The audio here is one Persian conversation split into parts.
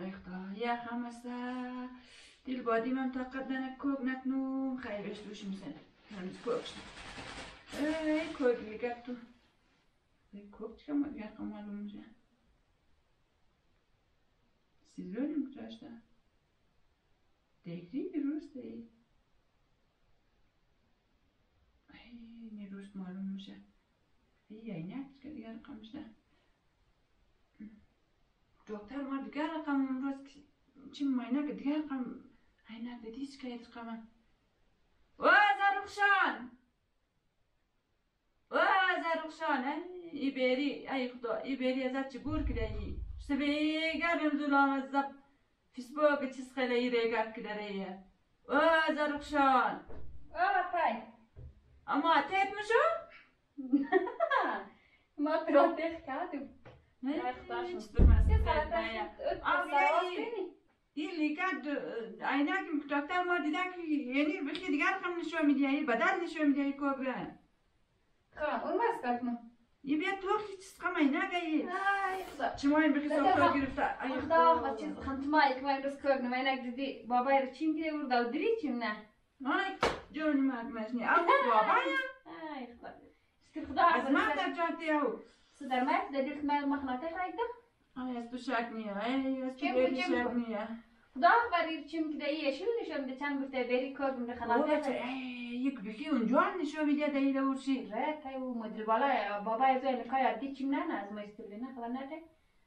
ای خدا یخ هم است دیل بادیم هم طاقت ننه کوک نکنم خیلی بهش دوش میزن هنوز کوک شد ای کوک میگه تو ای کوک چه ما یخ معلوم میشه سیزلونیم کجاشته دیگری روز دی ای نیروز معلوم عینک که دیگر رقم میشه دکتر ما دیگر رقم امروز چی که دیگر رقم عینک دیدیش که رقم و زرخشان! و زرخشان! ای بری ای خدا ای بری ازت چی بور کده ای سبی گرم زولام از زب فیسبوک چیز خیلی ای ریگه کده ریه و زرخشان! و تای اما تیت میشو؟ ما تروتخ کردیم. این لیکت عینک دکتر ما دیدن که یعنی بخی دیگر هم نشون میدی یعنی بدل نشون میدی یعنی کوبره خب اون ماست کردم یه بیا تو چیز کم عینک ای آی خدا چی ما این بخی سوکا گرفته ای خدا خدا چیز خانت ما یک ما امروز کردم عینک دیدی بابای رو چیم گیره ورده و دری چیم نه آی جونی مرد مشنی او بابایا آی خدا از در جاتی او ما آی از تو شک نیا ای از تو چه بیدی بود، چه شک بود؟ نیا خدا بری چیم که دیگه شو نشون ده چند گفته بری کردم ده او بچه خناته ای یک بخی اونجا نشون میدی دایی دورشی ره تای و مدل بالا بابای از این کار دی چیم نه از ما استولی نه خدا نه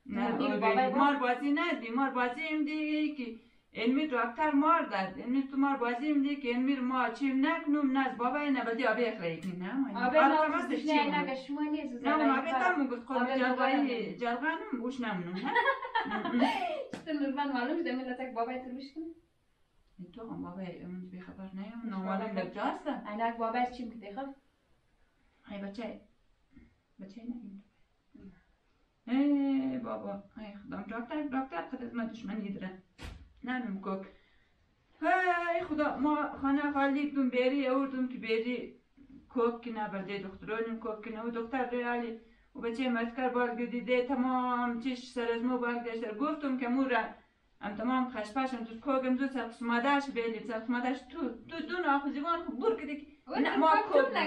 نه دیگه او بیمار بازی نه بیمار بازی هم دیگه که علمی دکتر مار داد علمی تو مار بازی دیگه که علمی ما چیم نکنم نه از بابای نه بدی آبی اخلایی کنی نه ما ما خوش چی نه بود؟ نه شما نیست نه ما آبه تام گفت خود نگاه جلغانم بوش نمونم ستن نورمال معلوم شده من لطک بابای تروش کنه تو هم بابای اون بی خبر نه نوالم لب جاستم اینک بابای چیم که ای بچه بچه نگیم ای بابا ای خدام دکتر دکتر من دشمنی داره نمیم کوک ای خدا ما خانه خالی دون بری اوردم که بری. کوک که نبرده دکترانیم کوک که نه. و دکتر ریالی. و بچه مسکر بالگ دیده تمام چیش سر از مو بالگ داشتر گفتم که مورا ام تمام خشپاشم تو کوکم دو سرخ سمادش بیلی سرخ سمادش تو تو دو ناخوزیوان بور که نه ما کوک نه.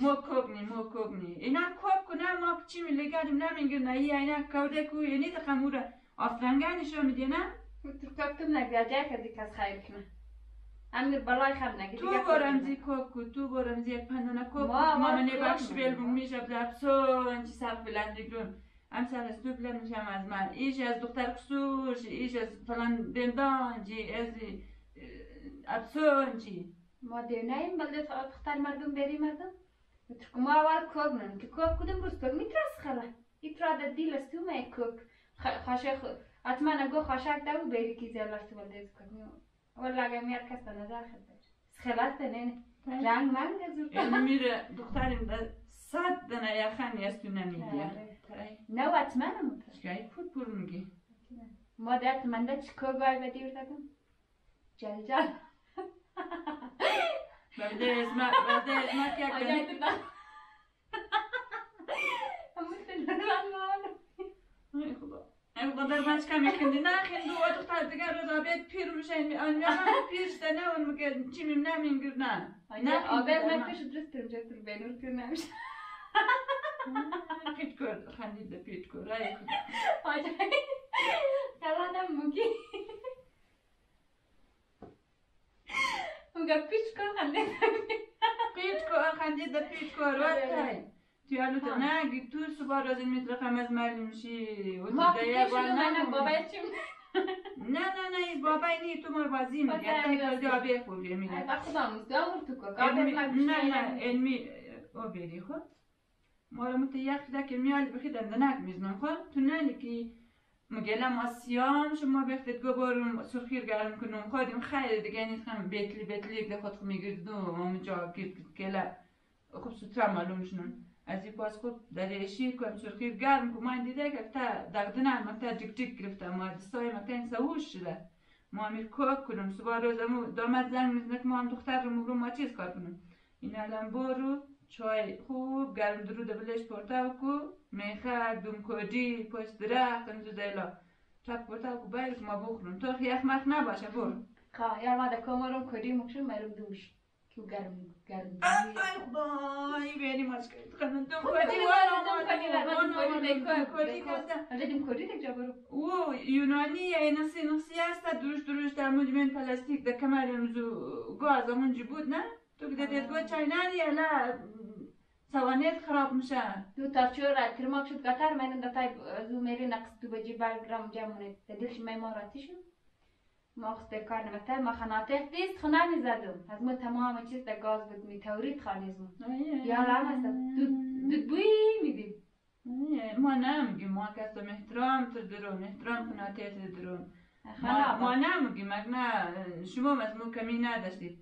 مو کوگنی مو کوگنی اینا کوب کنه ما چی میلی گردیم نمیگه نه ای اینا کوده کو. یعنی دقیقا مورا آفرنگانشو میده نه؟ ترکتم نگذاجه کردی کس خیر کنه. امیر بالای خب نگی تو برمزی کوب کو تو برمزی یک پندونه کوب ما- کو ما نبخش می‌کنیم. بیل میشه بلب سون چی سر بلندگون. ام سر از تو بلند میشم از من. ایش از دختر کسوش ایش از فلان دندان جی از ابسون چی. ما دیونیم بلده دختر مردم بری مردم. ترک ما اول کوک نم که کوک کدوم روز کوک میترس خلا. ایترا در دیل است تو می کوک خاشه اتما نگو خاشک دو بری کی زلاشت بلده از کوک میو ولی اگه میاد کس تا نظر خدش خلاص نه نه رنگ من زور این میره دختریم در صد دنه یخنی از تو نمیگه نه اتما نمو شکایی پور پور میگی ما در تمنده چی کوک بای بدی دادم جل جل بلده اسمک خدا ای خدا در بچه کمی کندی نه خندو و دختر دیگر روز آبید پیر میشه آن یا هم پیرش ده نه اون میگه چی میم نمینگر نه نه آبه من پیش درست ترم جا تر بینور کر نمیشه پیت کرد خندید ده پیت کرد ای خدا آجای کلانم مگی مگه پیش کن خنده پیت کرد خندید ده پیت کرد وقتی توی الو تو نه تو صبح روز این میترقم از مرلی میشی. و ما تو منم نه نه نه این بابای نی تو مار بازی میگه. تا می‌رسی. که آبی خوبی میگه. با خدا مستامور تو که نه نه علمی او بیری خود ما رو مت یک ده که میال بخی دندنک می‌زنم خود تو نه که مگه ما سیام شما بختید گبارم سرخیر گرم کنم خودم خیلی دیگه نیست هم بیتلی بیتلی ده خود میگردم اون جا گرد کلا خوب سوتر معلوم شنون از این خود در ایشی کنم سرخیر گرم کنم من دیده که تا دقدنه مکتا جک جک گرفته ما دستای مکتا این سووش شده. ما امیر کوک کنم. صبح روز دامت زنگ می‌زنه که ما هم دختر رو مگرم ما چیز کار کنم؟ این الان برو چای خوب گرم درو دبلش پرتاو کو. میخک دوم کجی پشت درخت انجو دیلا چپ بوتا کو باید که ما بخورم. تو یخ مخ نباشه برو. خواه یا ما در کامارم کدی مکشم مرم دوش. Şu garım, garım. Ay benim aşkım. Kanından kodi var ama. Kodi var. Dedim kodi de cabarım. O Yunani yayına sinu siyasta duruş duruş der müdümen plastik de kameramızı gazamın cibut ne? Tu gide dedgo çaynar ya la سوانیت خراب میشه دو تاچور ترماک شد قطر من دتای زومری نقص دو بجی برگرام جمونه دلش میماراتیشون memoratişim. ماخذ کار نمته ما خناتق دیست خنانی زدم از ما تمام چیز در گاز بود می تورید خانیزم یا لان است دو دو بوی میدیم. ما نمیگیم. ما کسم احترام تو درون. احترام کناتیت درون. ما, نمیگیم. نه شما از مو کمی نداشتید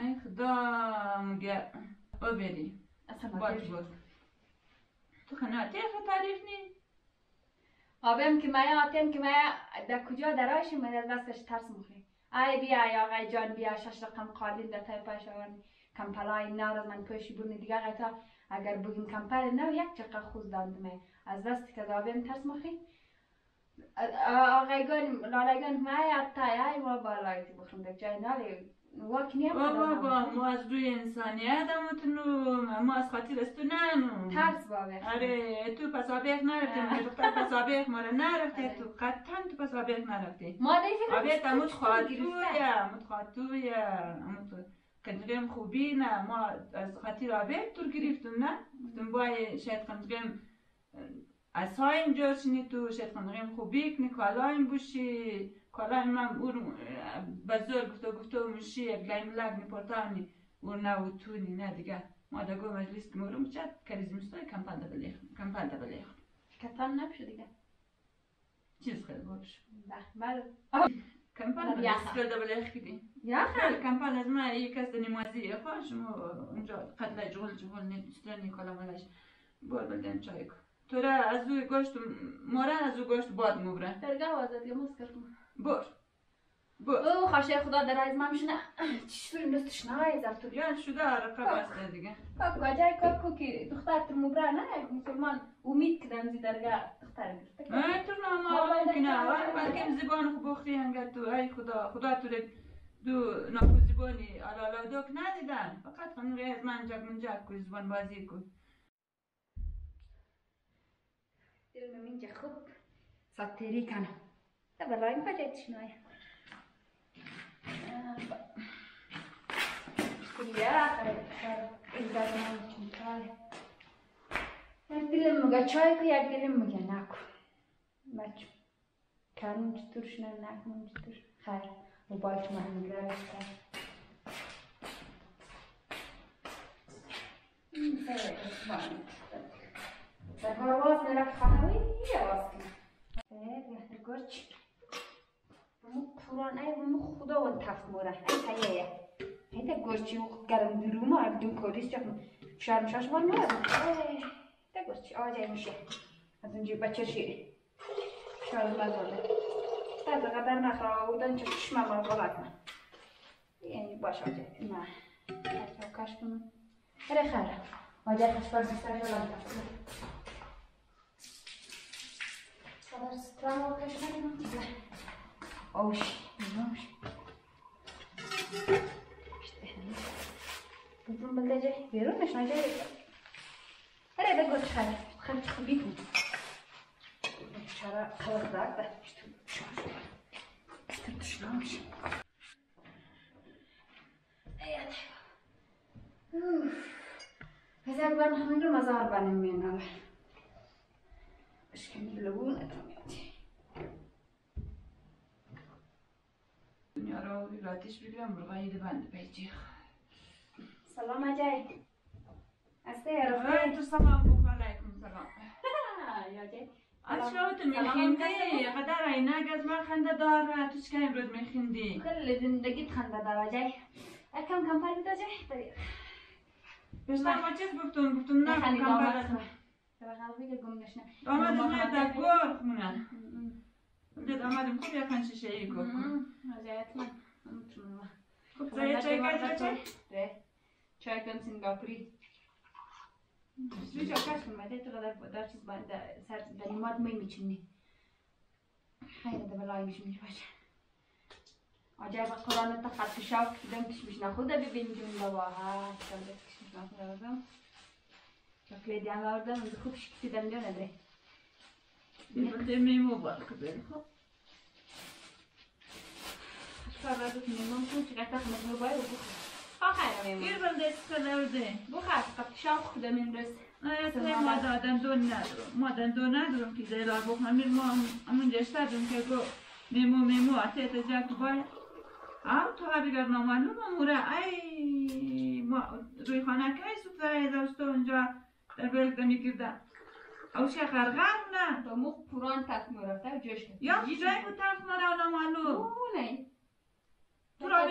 ای خدا میگه. او بری. باش بود تو خناتیت تعریف نی. آبم که مایا آتیم که مایا در کجا درایشی من از دستش ترس مخی ای بیا یا آقای جان بیا شش رقم قالین در تای پاشوان کمپلای نار من پشی بونی دیگه آقای تا اگر بگیم کمپل نو یک چقدر خوز داندمه از دست که آبم ترس مخی آقای گان لالا گان مایا تای ای ما بالای تی بخورم در جای نالی واک نیم بابا ما از روی انسانیت همتونو ما از خاطر استو ننو ترس بابه آره تو پس آبیخ نرفتی دختر پس آبیخ ما رو نرفتی تو قطعا تو پس آبیخ نرفتی. ما دیگه آبیخ امود خاطویا امود خاطویا امود کنجگم خوبی نه ما از خاطر آبیخ تو گرفتم نه. گفتم بای شاید کنجگم از های اینجا شنی تو شاید کنجگم خوبی کنی کالایم بوشی. کالایم من اون بزرگ گفته گفته میشی یک لایم لگ نیپورتانی اون نه و تونی نه دیگه ما دا گو مجلس که مورم چد کریزم استای کمپل دا بلیخ کمپل دا بلیخ کتان نبشه دیگه چیز خیلی باش بله کمپل نه، دا بیاخه. بلیخ دا بلیخ کدی یا خیلی کمپل از من یک کس نمازی خواه شما اونجا قتل جغل جغل نیسترنی کالا ملش بار بلدن چای کن تو را از گوشت مورا از او گوشت باد مبره درگاه آزاد یا موز کردم؟ بار بار او خواشه خدا در از ممش نه چشوری نستش نه زرتو یا شده رقب است دیگه. کاکو اجای کاکو که دختر تر مبرا نه مسلمان امید کدم زی درگاه دختر گرفته ای تو نه ما ممکنه بلکه زبان خوب بخری انگار تو. ای خدا خدا تو رو دو ناکو زبانی آلالا دوک ندیدن فقط خانم ریز منجک منجک کوی زبان بازی کن دل من اینجا خوب ساتری کنم تا برای این کجا تشنای یک دلم میگه چای که یک دلم میگه نکن بچه کنون چطورش نه نکنون چطور خیر موبایل تو من میگه رفتن در آواز نرفت خانه یه آواز کنه بهتر گرچ مو قرآن ای مو خدا و تف موره ای تایه هیته گرچی و گرم دروما اگدون کودیس چکم شرم شاش بار موره هیته گرچی آجای میشه از اونجا بچه شیری شاید مزاده تا قدر نخرا بودن چه چشمه من غلط من یعنی باش آجای نه کاش کاش کنم خیلی Kadar strama uğraşmayın. Olmuş. Olmuş. İşte. Bunun bagajı veriyor musun? Acayip. Her eve götür hadi. Bakın çıkıp gitmiyor. Çara kalırlar da. İşte şu an. İşte dışlanmış. Evet. Uf. Hazar ben hangi mazar benim benim. 10 milion brigade bandbeidzich. Salam ajay. Asir. Antu salam bukum alaykum salam. Ya ajay. از شوت میخندی قدر اینا گز ما خنده دار توش کن امروز میخندی کل زندگیت خنده دار جای اکم کم پر بیدا جای طریق بیشتر ما چیز گفتون گفتون نه کم پر آمد ما در گور خونه دامادم آمدیم خوب یکن شیشه ای گفت اجایت من. نمی‌تونم. خب زای چای گرد چای ره. چای کن سنگاپوری. سوی چای کش کن. مده تو قدر در چیز باید در سر در ایماد می میچینی. خیلی ده بلای میشه میشه باشه عجب قرآن تا خط شاف کدام کشمش نخوده ببین جون بابا ها کدام کشمش نخوده بردم چاکلیدی هم آوردم اون خوب شکیدم دیو نداره بده میمو باید که بری خب اشکال را دوت میمون کن چقدر تخمت مو باید بخور آخر میمون گیر بنده شاف خودم این رس نه ما دادن دون ندارم ما دادن ندارم که دیلار بخورم میر ما همون جشتادم که گو میمو میمو جا که باید. آم تو ها بگر نامعلوم اموره ای ما روی خانه که ای سوتره داشته اونجا در بلک دمی کرده او چه غرغر نه. با مو قرآن تک مرفته کرد یا جای بود طرف مرا نامعلوم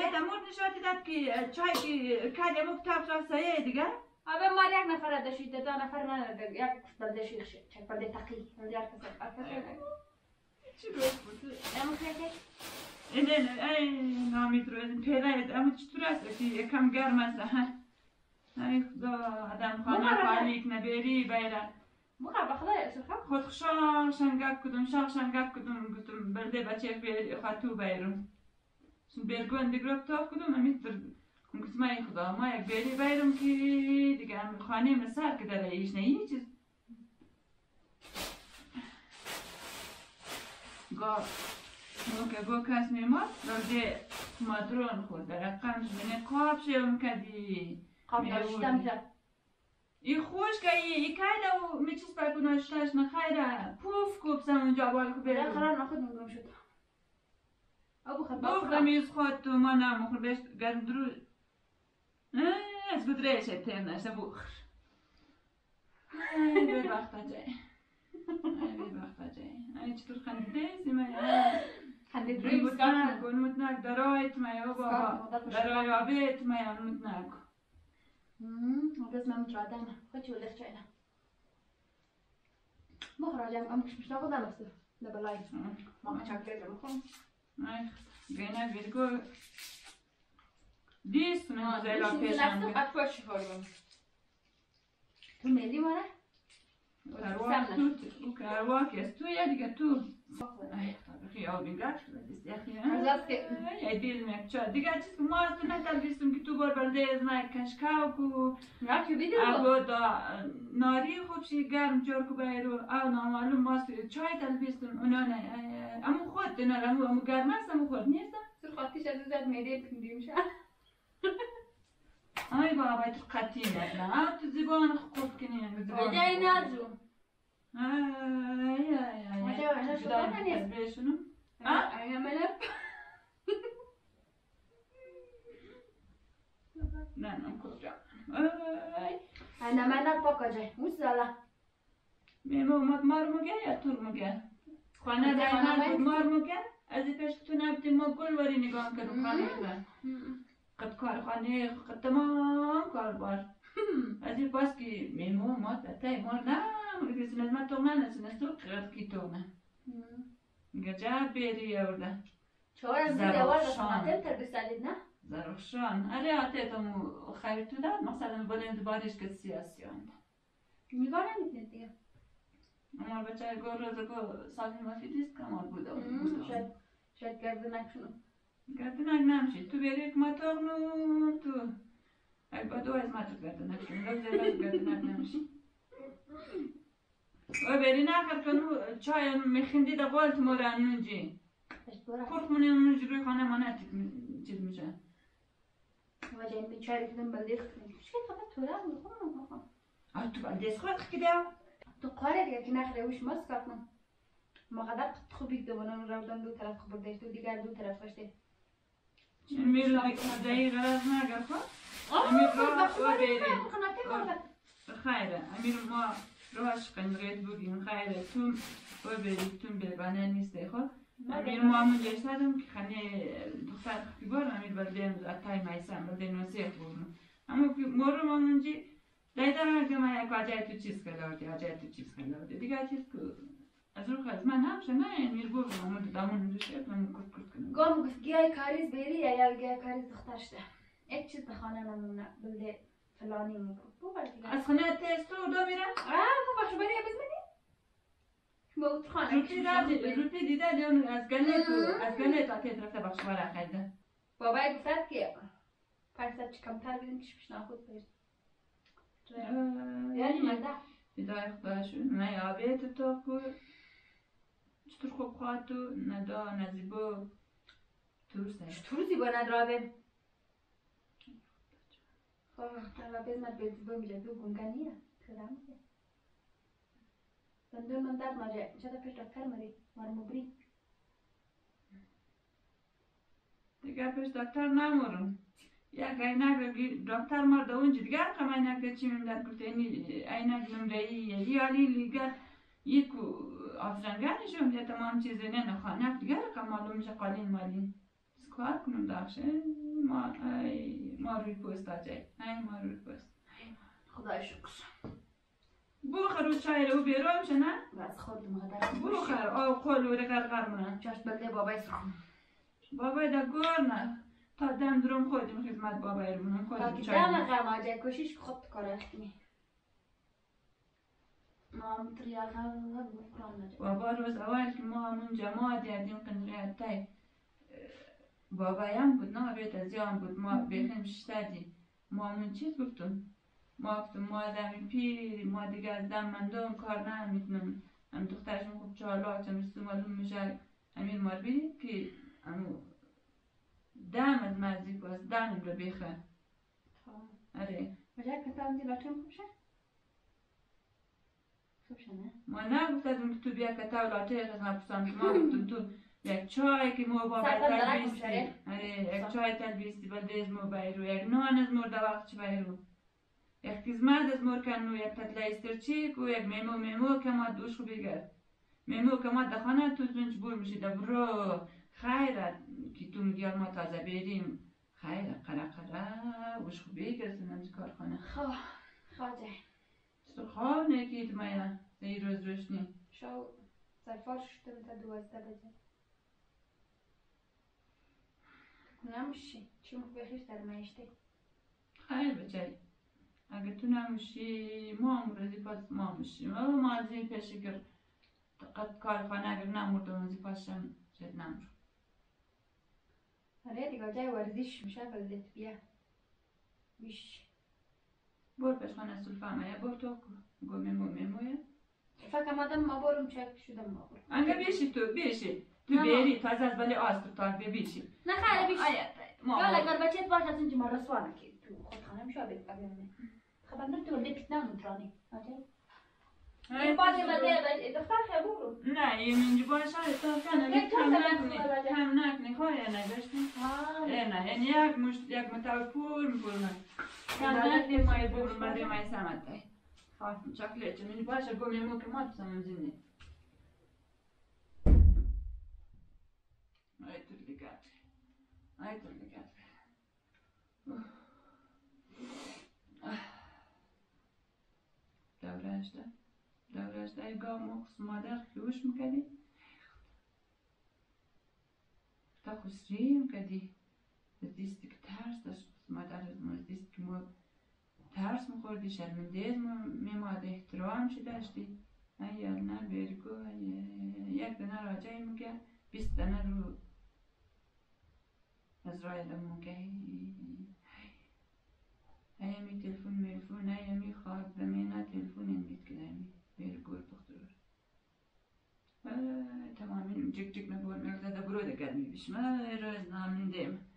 نه را بیت امور نشاتی داد که چای که کلی مو کتاب را سایه دیگه. آبه مال یک نفر داشتید دو نفر نداشت یک بلده شیخ شد چک بلده تقی هر کس چی روز بود اما که این این ای نامید رو این پیره اما چطور است که یکم گرم است ها. ای خدا آدم خانه. خالیک نبری بیره بخور بخدا سرخم خود خشار شنگک کدوم شنگک کدوم گفتم بلده بچه بیر خاتو بیرم بیرگون دیگر تا کدوم امیتر کن کس مای خدا ما یک بیری بیرم که دیگه هم خانه مسر که داره ایش نه چیز گا مو که گو کس میماد بلده مادرون خود در قمش بینه قاب شیم کدی قاب می‌آوردی. داشتم تا ای خوش که ای ای کایده و می چیز پر کناشتاش نخیره پوف کوبسم اونجا بال که بله برم قرار نخود نگم شد أبو خبر بخرم يسخط مانا مخربش قندرو آه اسكت ريش تينا سبوخر بير بختا جاي بير بختا جاي أنا جتر خندس ما خندت ريب سكارك ونمتناك درايت ما يا بابا دراي عبيت ما يا نمتناك وقز ما مترادانا خدشي ولا خشينا مخرج أمك مش مش تاخذ أنا بس لا بلاي ما مش عارف كيف ای گنه ویرگو دیست من زیلا نفسه پیشم قد پاش خوردم تو میلی ماره tu, tu, ja diga tu. Ej, ja bym grać, ja Zaraz ty- Ja dil mnie čo, diga čist ma tu na tam bistum ki tu bor balde zna kaškavku, نه که بیدیم abo da nari خوبشی گرم جور کو بیرو او نامعلوم ماست چای تل بیستم. اونانه امو خود نه امو امو گرم است امو خود نیست. سر خاطیش از زد میده پندیم شد آی بابا تو قطی نه تو زبان خوب کنی. بجای نازو آی آی آی؟ بشونم انا نه کجا آی انا ملف پاکا جای موس زالا میمو اومد مار مگه یا تور مگه خانه خانه رای باید؟ من مار مگه از این پیش تو نبتی ما گل وری نگاه کردم خانه ده قد کار خانه قد تمام کار بار از این پاس که میمو ما تای مار نه مگه سنت ما تو نه سنت تو قرد کی تو نه میگه جا بیری اورده چهار از زرافشان. دیوار رسماتم تر بسالید نه زرخشان آره آته تمو خیلی تو داد مثلا بلند بارش که سیاسیان میگاه نمی‌تونید دیگه اما بچه گور روز گو سالی ما فیدیست کمال بوده شاید شاید گردنک شنو گردنک نمشی تو بری یک مطاقنو تو اگه با دو از مطر گردنک شنو لب زیبا گردنک نمشی و بری نکر کنو چای میخندی دا قول تو مورا نونجی کرد منی نونجی روی خانه ما نتیک چیز میشه وجه این بیچاری کدوم بلدی خیلی مشکل فقط تو را می‌خوام آه تو بلدیس خود خیده تو قاره دیگه که نخره وش ماست کافم ما قدر خوبی دوانان رو دو طرف خبر داشت و دیگر دو طرف داشته میرو دقیقه غرض نگر خود امیر و کنم خیره امیر ما راش قنقیت بودیم خیره تو و بری تو بگانه نیسته خب امیر ما همون جشتادم که خانه دختر خیلی بار امیر بلده امز اتای میسم بلده نوسیخ بودم اما که مورو ما اونجی دایده هرگه ما یک آجای تو چیز کلاردی آجای تو چیز کلاردی دیگه چیز که از رو خواست من همشه نه امیر بود امون دامون دوشه من کت کت کنم گام گفت گیای کاریز بری یا یا گیای کاریز دخترشته یک چیز به خانه نمونه بلده فلانی می‌گفت بو بلدی از خانه تستو دو میرم. آه بو بخش باری بزمینی شما اوت خانه روپی رفتی روپی دیده دیون از گله تو از گله تا تیت رفته بخش برا خیده بابای گفتد که پرسد چه کمتر بیدیم کش پیشنا خود برد یعنی مده فدای خدا شد نه آبیت تو کو. چطور خوب خواهد تو ندا نزیبو تور سه چطور زیبا ندرابه خب در بزمت به زیبا میره دو گنگانیه کدام میده بندون من درد ماجه چه پیش دکتر مری مارو مبری دیگه پیش دکتر نمورم یک عینک دکتر مرد اونجا دیگه رقم عینک چی میمدن گفت اینی عینک نمره ای کار کنم داخشه ما ای ما روی پوست آجای ای ما روی پوست خدای شکر بخر و چای رو بیرون شنه بس خود مادر بخر آو قول و رقر قرمونه جاش بلده بابای سخن بابای دا گور نه تا دم درم خودیم خدمت بابای رو خودیم که چای دم می‌کنم. قرماجه کشیش خود کار اختیمی ما هم تریا خواهم بکران نجا بابا روز اول که ما همون جماعت یادیم قنریت تای بابایم بود؟ نه بیت از یام بود. ما بخیم شتادی ما همون چیز گفتم؟ ما گفتم ما آدمی پیری ما دیگه از دم مندم کار نمی‌تونم هم دخترشون خوب چالاک هم رسو معلوم میشه امیر ماربی که همو دم از مرزی کو از دم رو بخه. آره. مجا کتاب دی بچه خوب شد؟ خوب شد نه؟ ما نگفتم که تو بیا که تا لاته خدمت پسند ما گفتم تو یک چای که ما با تلبیستی می‌شه. آره یک چای تلبیستی بلده از ما بایرو یک نان از مور وقت چی بایرو یک کزمرد از مور کنو یک تتلا استرچیک و یک میمو میمو که ما دوش خو بگرد میمو که ما دخانه تو زنج بور میشید برو خیرت که تو میگی ما تازه بریم خیر قره قره وش خو بگرد نمز کارخانه خواه خواجه تو خواه نکید مایا سی روز روشنی شو سرفار شده تا دوازده بجه نمیشی. بخیش در میشته خیر بچه اگه تو نموشی ما هم رزی پاس ما میشیم. او ما از این پیشی کر قد کارخانه اگر نموردم از این پاسشم شد نمور آره دیگه جای ورزش میشه بلدت بیا. بیش. بور پیش خانه سلفا یا بور تو گو میمو میمویه فکر مادم ما برم چک شدم ما برم انگه بیشی تو بیشی. تو نه. بیری تازه از بلی آس تو تاک بی بیشی نه خیلی بیش آیا ما یا اگر بچت باش از اینجا ما رسوانه که تو خود خانه میشه بید قبیمه خبر نه تو ولده پیتنا نمترانی آجه این باشه بلده دختر خیلی برو نه یه منجی باشه تا کنه یک تا کم زمان نکنی خوبه بله. کم نکنی خواه یا نگشتی اه نه یعنی یک مشت یک متاو تو لگت آی تو لگت دوره اشته دوره اشته ای گاه مخص مادر خیوش می‌کنی تا خسریم کدی از دیستی که ترس داشت مادر از دیست که ما ترس میخوردی شرمنده از ما میماد احترام شی داشتی ایال نه برگو یک دنه راجعی میگه بیست دنه رو از رای دمو که ایمی تلفون میلفون ایمی خواب دمینه تلفون این بیت که ایمی برگو دختر تمامی جک جک نبور میگذده برو دگر میبیشم. روز نامین دیم